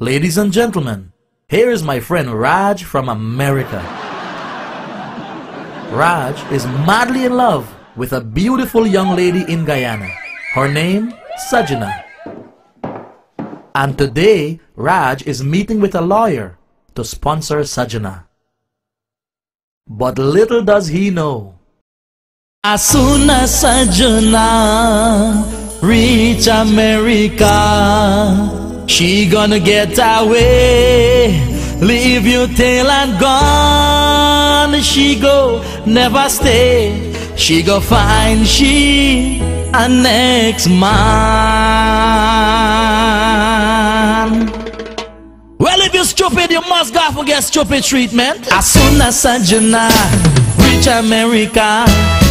Ladies and gentlemen, here is my friend Raj from America. Raj is madly in love with a beautiful young lady in Guyana. Her name, Sajana. And today, Raj is meeting with a lawyer to sponsor Sajana. But little does he know. As soon as Sajana reach America, she gonna get away, leave you till and gone. She go, never stay. She go find she a next man. Well, if you're stupid, you must go and get stupid treatment. As soon as Sajana reach America,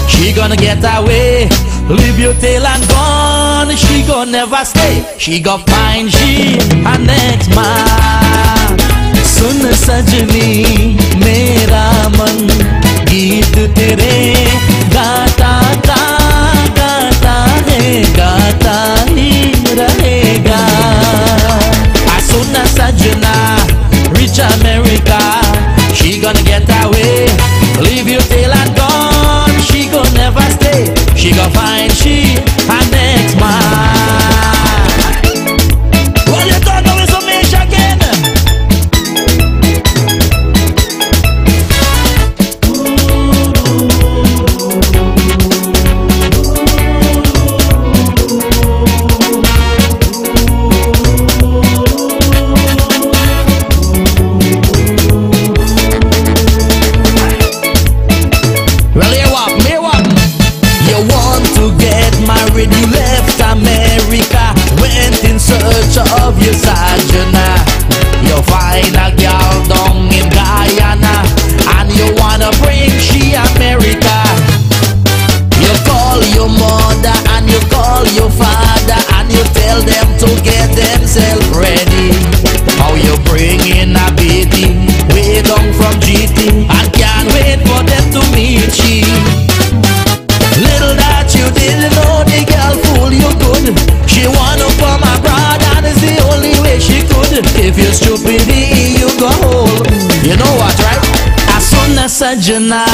she gonna get away, leave you till and gone man, she gon' never stay. She gon' find she her next man. Soon as me sajana,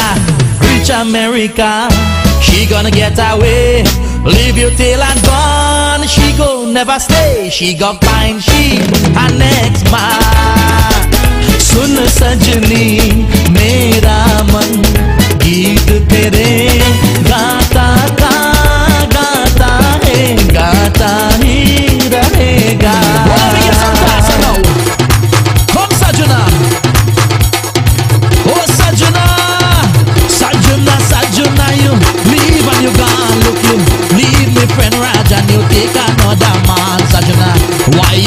reach America. She gonna get away, leave you till I'm gone. She go never stay, she got find she her next man. Sooner sajani,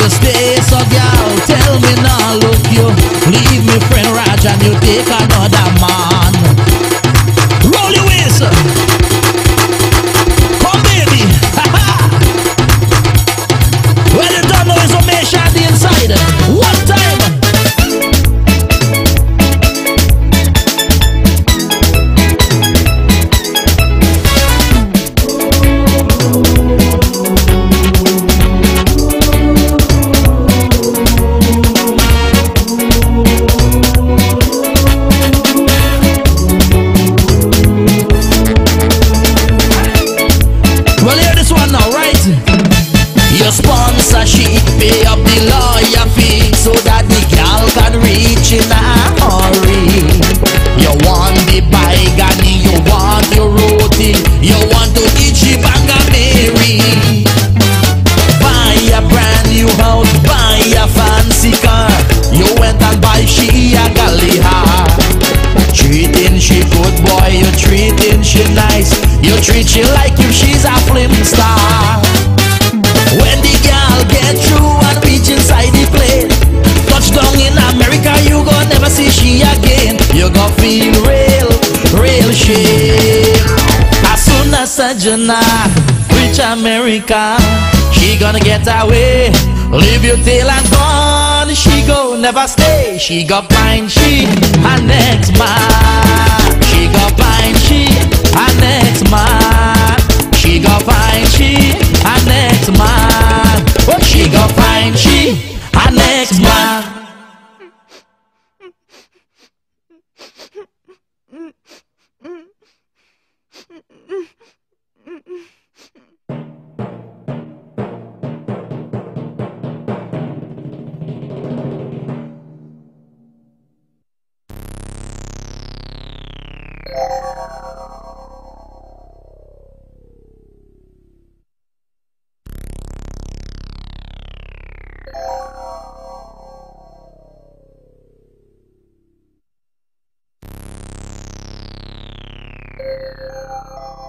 You stay so girl tell me now look you. Leave me friend Raj and you take another man You treat she like if she's a film star. When the girl get through and reach inside the plane, touchdown in America, you gon' never see she again. You gon' feel real, real shit. As soon as Sajana reach America, she gonna get away, leave you till and gone. She go never stay. She go find she her next man. She go find she her next man. She go find she her next man. 了。